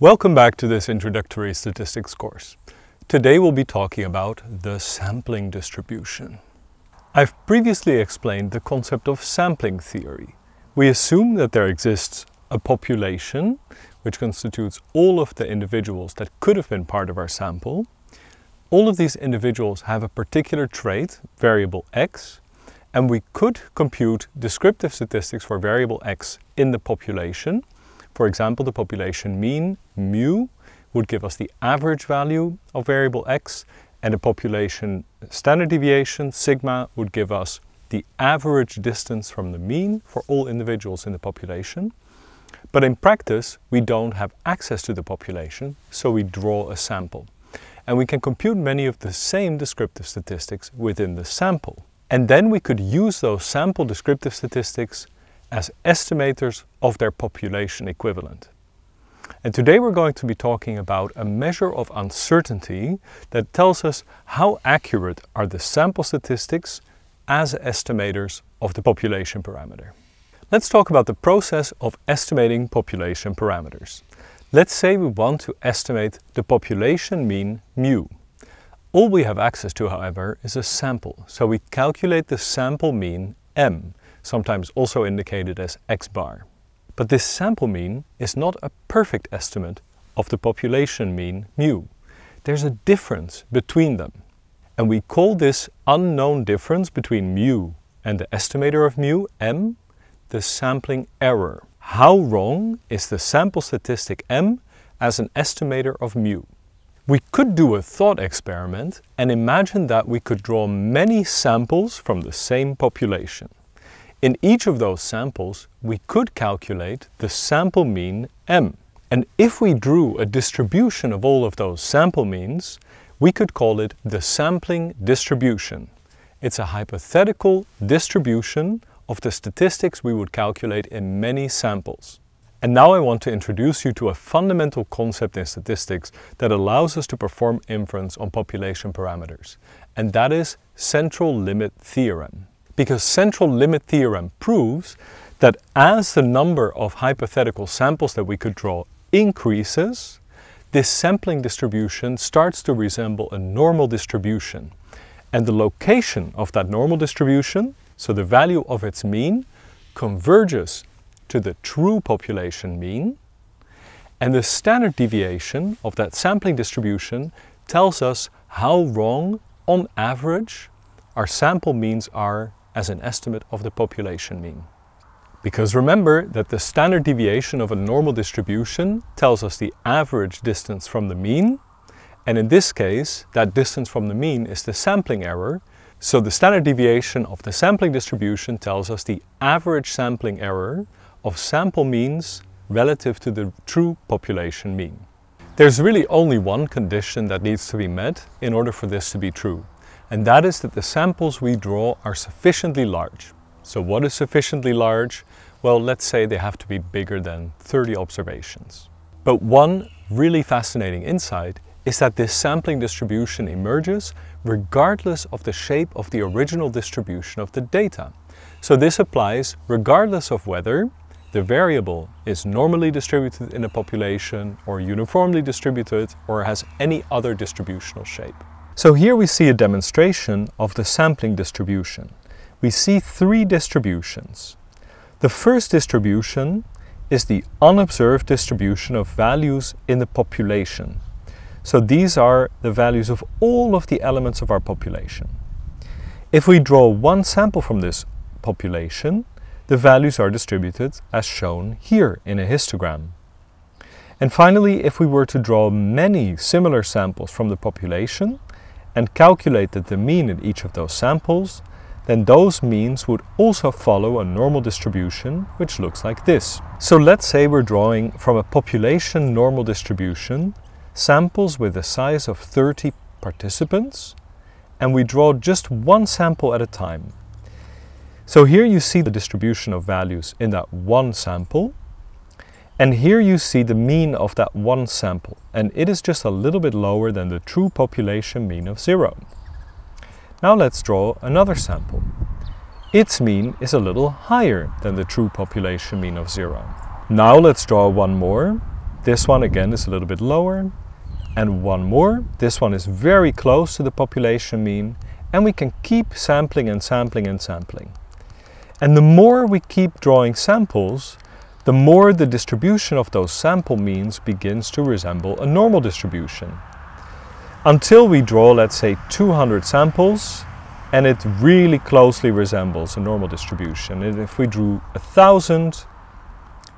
Welcome back to this introductory statistics course. Today we'll be talking about the sampling distribution. I've previously explained the concept of sampling theory. We assume that there exists a population which constitutes all of the individuals that could have been part of our sample. All of these individuals have a particular trait, variable x, and we could compute descriptive statistics for variable x in the population for example, the population mean, mu, would give us the average value of variable x, and the population standard deviation, sigma, would give us the average distance from the mean for all individuals in the population. But in practice, we don't have access to the population, so we draw a sample. And we can compute many of the same descriptive statistics within the sample. And then we could use those sample descriptive statistics as estimators of their population equivalent. And today we're going to be talking about a measure of uncertainty that tells us how accurate are the sample statistics as estimators of the population parameter. Let's talk about the process of estimating population parameters. Let's say we want to estimate the population mean mu. All we have access to, however, is a sample, so we calculate the sample mean m, sometimes also indicated as x bar. But this sample mean is not a perfect estimate of the population mean mu. There's a difference between them. And we call this unknown difference between mu and the estimator of mu, m, the sampling error. How wrong is the sample statistic m as an estimator of mu? We could do a thought experiment and imagine that we could draw many samples from the same population. In each of those samples, we could calculate the sample mean m. And if we drew a distribution of all of those sample means, we could call it the sampling distribution. It's a hypothetical distribution of the statistics we would calculate in many samples. And now I want to introduce you to a fundamental concept in statistics that allows us to perform inference on population parameters. And that is central limit theorem because central limit theorem proves that as the number of hypothetical samples that we could draw increases, this sampling distribution starts to resemble a normal distribution. And the location of that normal distribution, so the value of its mean, converges to the true population mean. And the standard deviation of that sampling distribution tells us how wrong, on average, our sample means are as an estimate of the population mean. Because remember that the standard deviation of a normal distribution tells us the average distance from the mean, and in this case, that distance from the mean is the sampling error, so the standard deviation of the sampling distribution tells us the average sampling error of sample means relative to the true population mean. There's really only one condition that needs to be met in order for this to be true and that is that the samples we draw are sufficiently large. So what is sufficiently large? Well, let's say they have to be bigger than 30 observations. But one really fascinating insight is that this sampling distribution emerges regardless of the shape of the original distribution of the data. So this applies regardless of whether the variable is normally distributed in a population or uniformly distributed or has any other distributional shape. So here we see a demonstration of the sampling distribution. We see three distributions. The first distribution is the unobserved distribution of values in the population. So these are the values of all of the elements of our population. If we draw one sample from this population, the values are distributed as shown here in a histogram. And finally, if we were to draw many similar samples from the population, and calculated the mean in each of those samples, then those means would also follow a normal distribution which looks like this. So let's say we're drawing from a population normal distribution samples with a size of 30 participants and we draw just one sample at a time. So here you see the distribution of values in that one sample and here you see the mean of that one sample, and it is just a little bit lower than the true population mean of zero. Now let's draw another sample. Its mean is a little higher than the true population mean of zero. Now let's draw one more. This one again is a little bit lower. And one more. This one is very close to the population mean. And we can keep sampling and sampling and sampling. And the more we keep drawing samples, the more the distribution of those sample means begins to resemble a normal distribution. Until we draw, let's say, 200 samples, and it really closely resembles a normal distribution. And if we drew a thousand,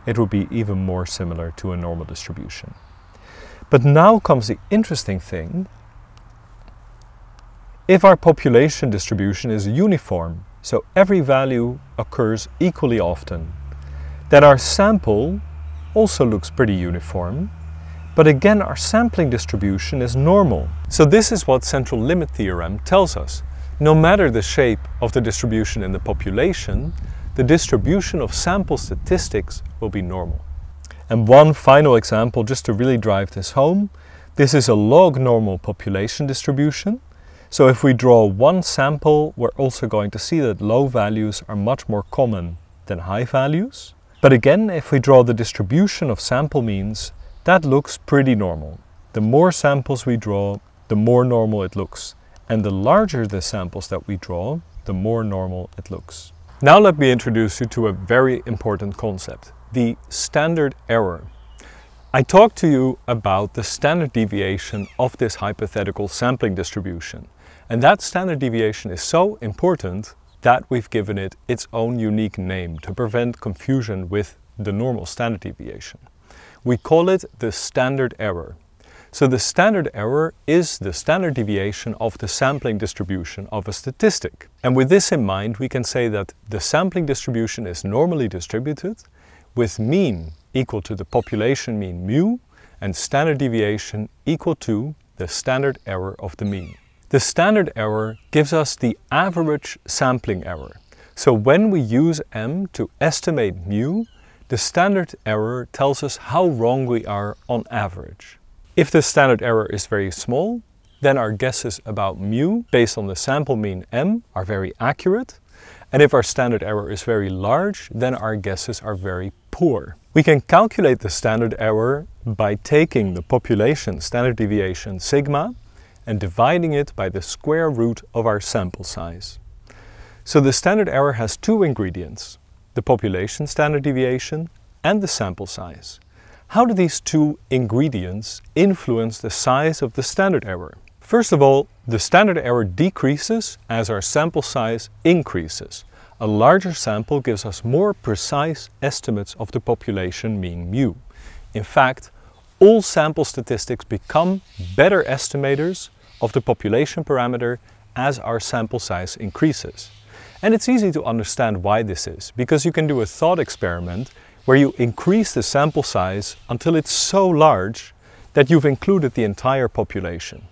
it would be even more similar to a normal distribution. But now comes the interesting thing. If our population distribution is uniform, so every value occurs equally often, then our sample also looks pretty uniform, but again our sampling distribution is normal. So this is what central limit theorem tells us. No matter the shape of the distribution in the population, the distribution of sample statistics will be normal. And one final example just to really drive this home. This is a log normal population distribution. So if we draw one sample, we're also going to see that low values are much more common than high values. But again, if we draw the distribution of sample means, that looks pretty normal. The more samples we draw, the more normal it looks. And the larger the samples that we draw, the more normal it looks. Now let me introduce you to a very important concept, the standard error. I talked to you about the standard deviation of this hypothetical sampling distribution. And that standard deviation is so important that we've given it its own unique name to prevent confusion with the normal standard deviation. We call it the standard error. So the standard error is the standard deviation of the sampling distribution of a statistic. And with this in mind, we can say that the sampling distribution is normally distributed with mean equal to the population mean mu and standard deviation equal to the standard error of the mean. The standard error gives us the average sampling error. So when we use m to estimate mu, the standard error tells us how wrong we are on average. If the standard error is very small, then our guesses about mu based on the sample mean m are very accurate. And if our standard error is very large, then our guesses are very poor. We can calculate the standard error by taking the population standard deviation sigma and dividing it by the square root of our sample size. So the standard error has two ingredients, the population standard deviation and the sample size. How do these two ingredients influence the size of the standard error? First of all, the standard error decreases as our sample size increases. A larger sample gives us more precise estimates of the population mean mu. In fact, all sample statistics become better estimators of the population parameter as our sample size increases. And it's easy to understand why this is, because you can do a thought experiment where you increase the sample size until it's so large that you've included the entire population.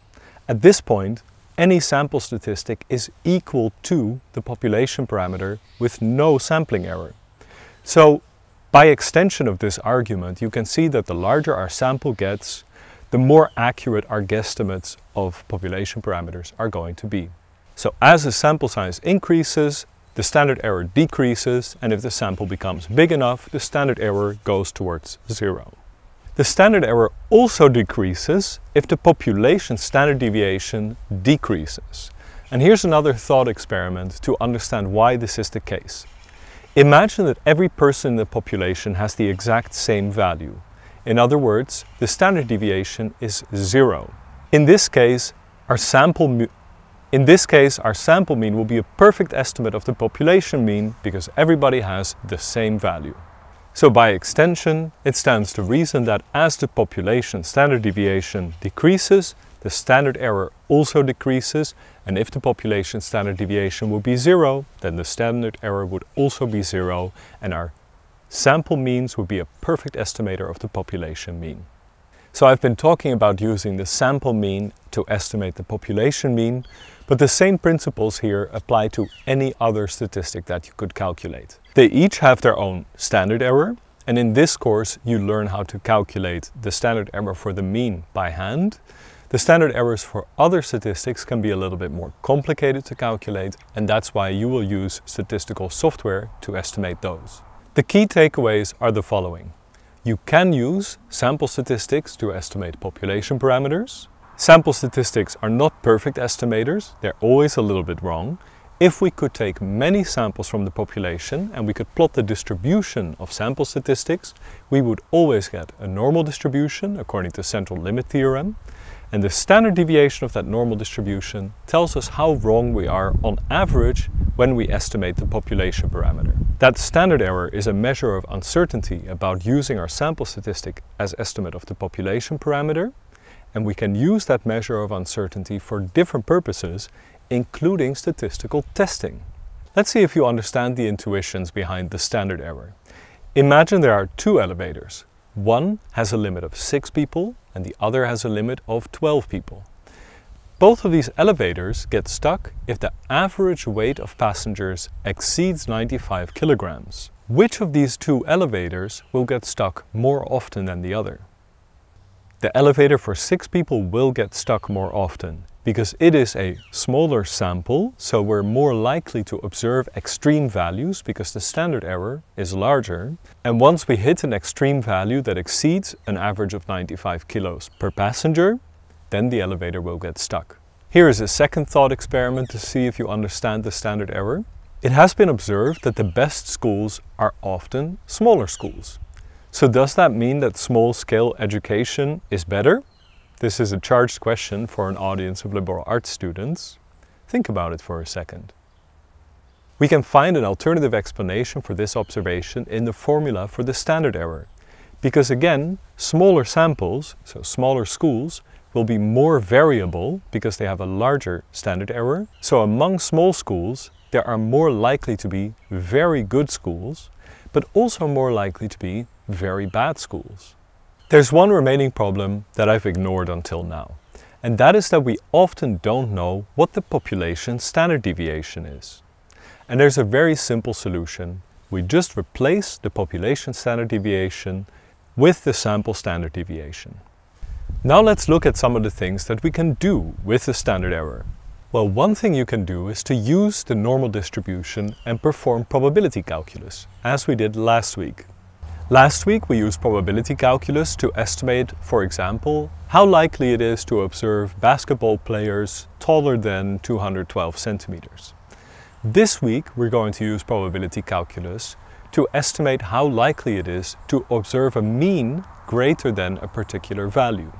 At this point, any sample statistic is equal to the population parameter with no sampling error. So by extension of this argument, you can see that the larger our sample gets, the more accurate our guesstimates of population parameters are going to be. So as the sample size increases, the standard error decreases and if the sample becomes big enough, the standard error goes towards zero. The standard error also decreases if the population standard deviation decreases. And here's another thought experiment to understand why this is the case. Imagine that every person in the population has the exact same value. In other words, the standard deviation is zero. In this case, our sample in this case, our sample mean will be a perfect estimate of the population mean because everybody has the same value. So by extension, it stands to reason that as the population standard deviation decreases, the standard error also decreases and if the population standard deviation would be zero, then the standard error would also be zero and our sample means would be a perfect estimator of the population mean. So I've been talking about using the sample mean to estimate the population mean, but the same principles here apply to any other statistic that you could calculate. They each have their own standard error, and in this course you learn how to calculate the standard error for the mean by hand. The standard errors for other statistics can be a little bit more complicated to calculate, and that's why you will use statistical software to estimate those. The key takeaways are the following. You can use sample statistics to estimate population parameters. Sample statistics are not perfect estimators, they're always a little bit wrong. If we could take many samples from the population and we could plot the distribution of sample statistics, we would always get a normal distribution according to central limit theorem. And the standard deviation of that normal distribution tells us how wrong we are on average when we estimate the population parameter. That standard error is a measure of uncertainty about using our sample statistic as estimate of the population parameter. And we can use that measure of uncertainty for different purposes, including statistical testing. Let's see if you understand the intuitions behind the standard error. Imagine there are two elevators, one has a limit of 6 people and the other has a limit of 12 people. Both of these elevators get stuck if the average weight of passengers exceeds 95 kilograms. Which of these two elevators will get stuck more often than the other? The elevator for 6 people will get stuck more often because it is a smaller sample, so we're more likely to observe extreme values because the standard error is larger. And once we hit an extreme value that exceeds an average of 95 kilos per passenger, then the elevator will get stuck. Here is a second thought experiment to see if you understand the standard error. It has been observed that the best schools are often smaller schools. So does that mean that small scale education is better? This is a charged question for an audience of liberal arts students. Think about it for a second. We can find an alternative explanation for this observation in the formula for the standard error. Because again, smaller samples, so smaller schools, will be more variable because they have a larger standard error. So among small schools, there are more likely to be very good schools, but also more likely to be very bad schools. There's one remaining problem that I've ignored until now, and that is that we often don't know what the population standard deviation is. And there's a very simple solution. We just replace the population standard deviation with the sample standard deviation. Now let's look at some of the things that we can do with the standard error. Well, one thing you can do is to use the normal distribution and perform probability calculus, as we did last week. Last week we used probability calculus to estimate, for example, how likely it is to observe basketball players taller than 212 centimeters. This week we're going to use probability calculus to estimate how likely it is to observe a mean greater than a particular value.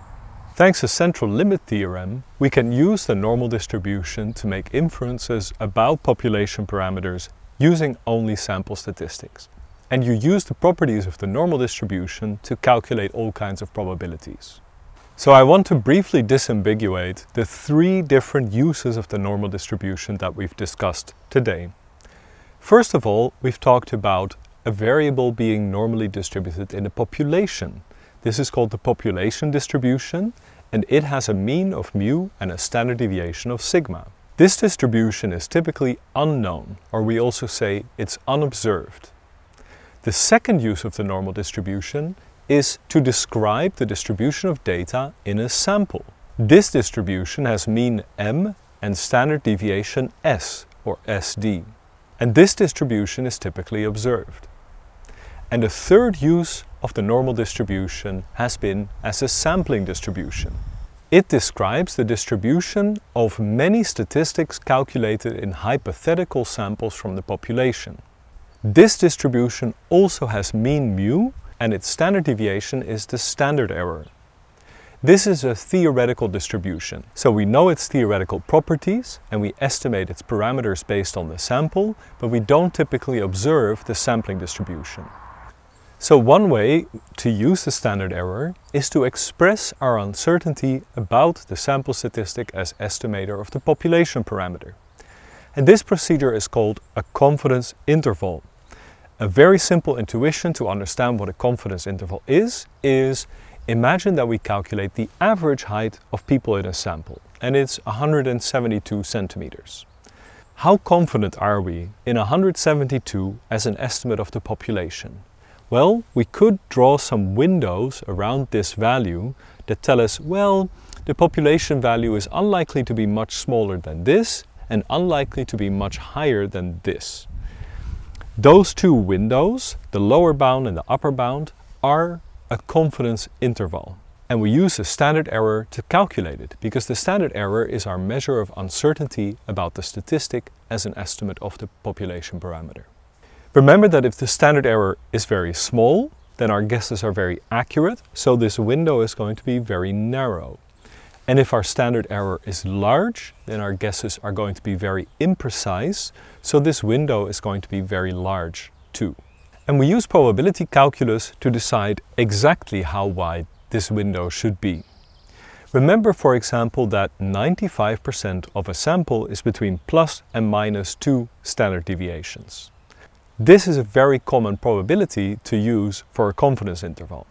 Thanks to central limit theorem, we can use the normal distribution to make inferences about population parameters using only sample statistics and you use the properties of the normal distribution to calculate all kinds of probabilities. So I want to briefly disambiguate the three different uses of the normal distribution that we've discussed today. First of all, we've talked about a variable being normally distributed in a population. This is called the population distribution and it has a mean of mu and a standard deviation of sigma. This distribution is typically unknown, or we also say it's unobserved. The second use of the normal distribution is to describe the distribution of data in a sample. This distribution has mean m and standard deviation s, or SD. And this distribution is typically observed. And the third use of the normal distribution has been as a sampling distribution. It describes the distribution of many statistics calculated in hypothetical samples from the population. This distribution also has mean mu and its standard deviation is the standard error. This is a theoretical distribution, so we know its theoretical properties and we estimate its parameters based on the sample, but we don't typically observe the sampling distribution. So one way to use the standard error is to express our uncertainty about the sample statistic as estimator of the population parameter. And this procedure is called a confidence interval. A very simple intuition to understand what a confidence interval is, is imagine that we calculate the average height of people in a sample, and it's 172 centimeters. How confident are we in 172 as an estimate of the population? Well, we could draw some windows around this value that tell us, well, the population value is unlikely to be much smaller than this and unlikely to be much higher than this. Those two windows, the lower bound and the upper bound, are a confidence interval. And we use a standard error to calculate it because the standard error is our measure of uncertainty about the statistic as an estimate of the population parameter. Remember that if the standard error is very small, then our guesses are very accurate, so this window is going to be very narrow. And if our standard error is large, then our guesses are going to be very imprecise, so this window is going to be very large too. And we use probability calculus to decide exactly how wide this window should be. Remember, for example, that 95% of a sample is between plus and minus 2 standard deviations. This is a very common probability to use for a confidence interval.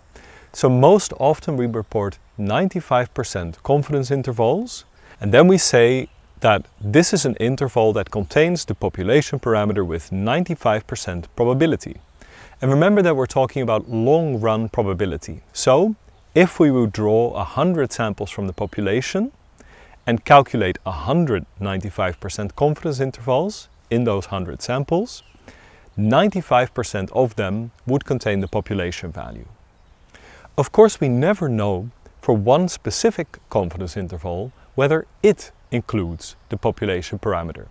So most often we report 95% confidence intervals and then we say that this is an interval that contains the population parameter with 95% probability. And remember that we're talking about long run probability. So if we would draw 100 samples from the population and calculate 195% confidence intervals in those 100 samples, 95% of them would contain the population value. Of course, we never know for one specific confidence interval whether it includes the population parameter.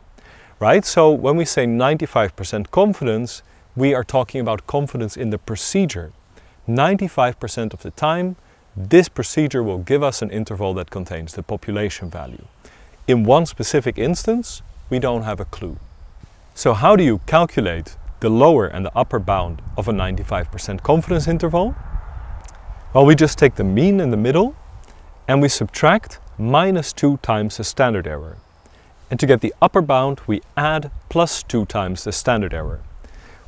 Right? So when we say 95% confidence, we are talking about confidence in the procedure. 95% of the time, this procedure will give us an interval that contains the population value. In one specific instance, we don't have a clue. So how do you calculate the lower and the upper bound of a 95% confidence interval? Well, we just take the mean in the middle and we subtract minus 2 times the standard error. And to get the upper bound, we add plus 2 times the standard error.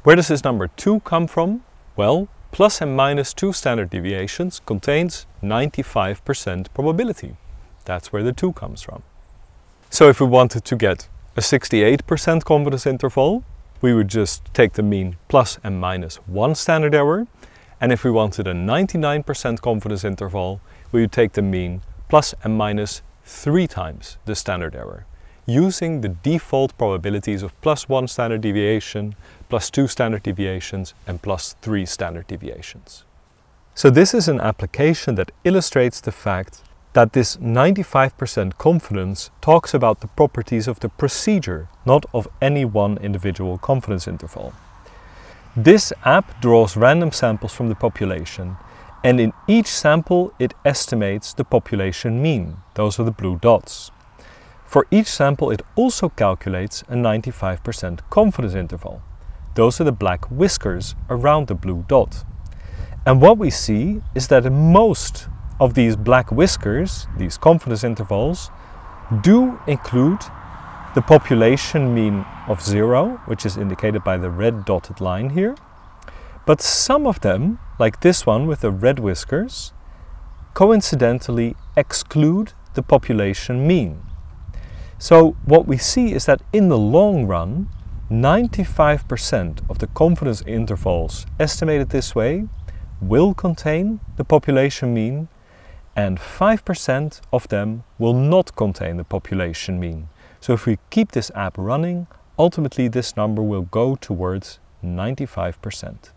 Where does this number 2 come from? Well, plus and minus 2 standard deviations contains 95% probability. That's where the 2 comes from. So if we wanted to get a 68% confidence interval, we would just take the mean plus and minus one standard error. And if we wanted a 99% confidence interval, we would take the mean plus and minus three times the standard error, using the default probabilities of plus one standard deviation, plus two standard deviations, and plus three standard deviations. So this is an application that illustrates the fact that this 95% confidence talks about the properties of the procedure, not of any one individual confidence interval. This app draws random samples from the population and in each sample it estimates the population mean. Those are the blue dots. For each sample it also calculates a 95% confidence interval. Those are the black whiskers around the blue dot. And what we see is that in most of these black whiskers, these confidence intervals, do include the population mean of zero, which is indicated by the red dotted line here. But some of them, like this one with the red whiskers, coincidentally exclude the population mean. So what we see is that in the long run, 95% of the confidence intervals estimated this way will contain the population mean and 5% of them will not contain the population mean. So if we keep this app running, ultimately this number will go towards 95%.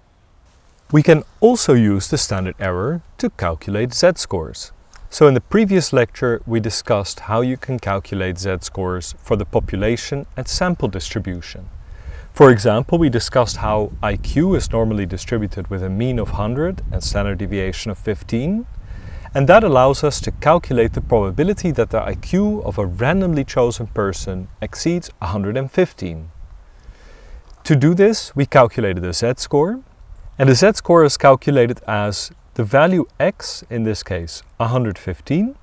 We can also use the standard error to calculate z-scores. So in the previous lecture we discussed how you can calculate z-scores for the population and sample distribution. For example, we discussed how IQ is normally distributed with a mean of 100 and standard deviation of 15, and that allows us to calculate the probability that the IQ of a randomly chosen person exceeds 115. To do this, we calculated a z-score, and the z-score is calculated as the value x, in this case 115,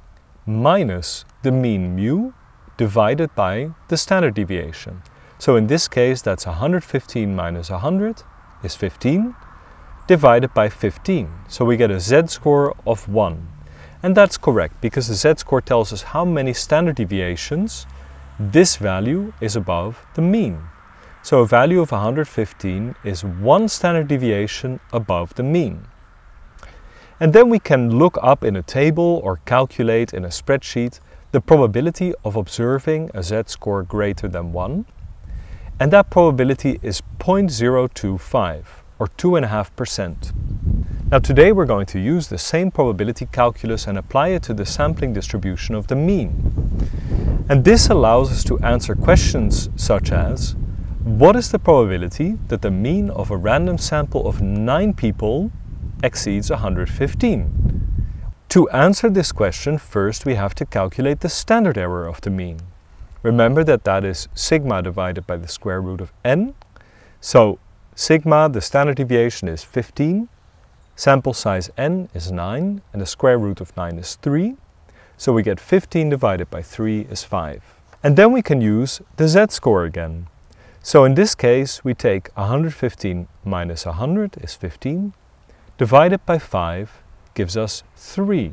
minus the mean mu divided by the standard deviation. So in this case, that's 115 minus 100 is 15, divided by 15. So we get a z-score of 1. And that's correct because the z-score tells us how many standard deviations this value is above the mean. So a value of 115 is one standard deviation above the mean. And then we can look up in a table or calculate in a spreadsheet the probability of observing a z-score greater than 1. And that probability is 0.025 or 2.5%. Now today we're going to use the same probability calculus and apply it to the sampling distribution of the mean. And this allows us to answer questions such as, what is the probability that the mean of a random sample of 9 people exceeds 115? To answer this question, first we have to calculate the standard error of the mean. Remember that that is sigma divided by the square root of n. So sigma, the standard deviation, is 15 Sample size n is 9 and the square root of 9 is 3. So we get 15 divided by 3 is 5. And then we can use the z-score again. So in this case we take 115 minus 100 is 15, divided by 5 gives us 3.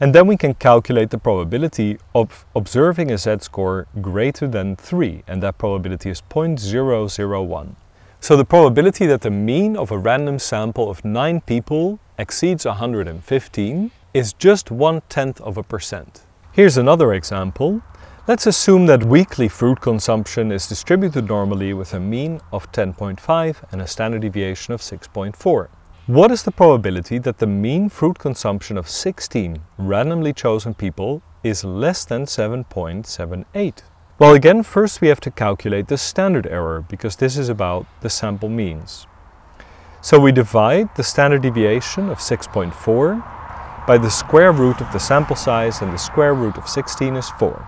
And then we can calculate the probability of observing a z-score greater than 3 and that probability is 0.001. So the probability that the mean of a random sample of 9 people exceeds 115 is just one tenth of a percent. Here's another example. Let's assume that weekly fruit consumption is distributed normally with a mean of 10.5 and a standard deviation of 6.4. What is the probability that the mean fruit consumption of 16 randomly chosen people is less than 7.78? Well again, first we have to calculate the standard error because this is about the sample means. So we divide the standard deviation of 6.4 by the square root of the sample size and the square root of 16 is 4.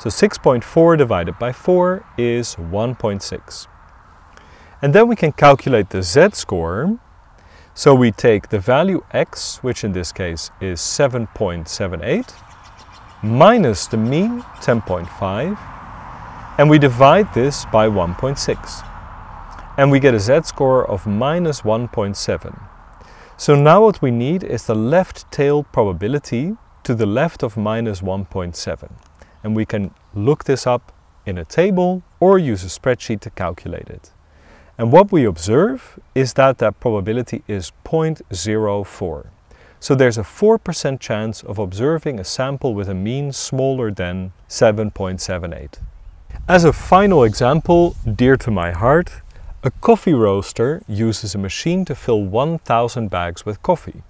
So 6.4 divided by 4 is 1.6. And then we can calculate the z-score. So we take the value x, which in this case is 7.78, minus the mean 10.5 and we divide this by 1.6. And we get a z-score of minus 1.7. So now what we need is the left tail probability to the left of minus 1.7. And we can look this up in a table or use a spreadsheet to calculate it. And what we observe is that that probability is 0.04. So there's a 4% chance of observing a sample with a mean smaller than 7.78. As a final example, dear to my heart, a coffee roaster uses a machine to fill 1000 bags with coffee.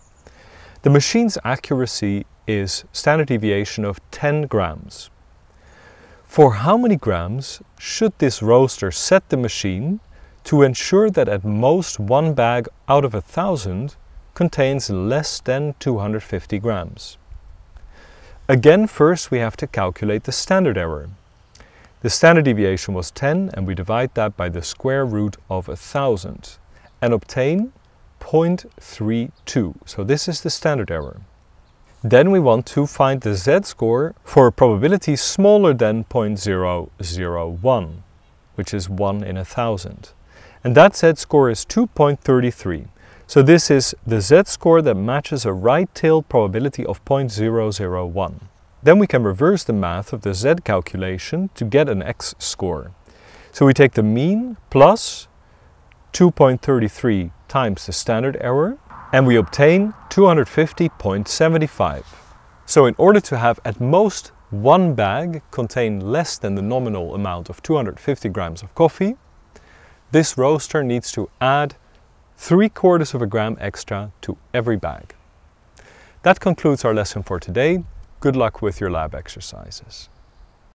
The machine's accuracy is standard deviation of 10 grams. For how many grams should this roaster set the machine to ensure that at most one bag out of a thousand contains less than 250 grams? Again, first we have to calculate the standard error. The standard deviation was 10 and we divide that by the square root of 1000 and obtain 0.32. So this is the standard error. Then we want to find the z-score for a probability smaller than 0.001, which is 1 in a thousand. And that z-score is 2.33. So this is the z-score that matches a right-tailed probability of 0.001. Then we can reverse the math of the z calculation to get an x score. So we take the mean plus 2.33 times the standard error and we obtain 250.75. So in order to have at most one bag contain less than the nominal amount of 250 grams of coffee, this roaster needs to add 3 quarters of a gram extra to every bag. That concludes our lesson for today. Good luck with your lab exercises.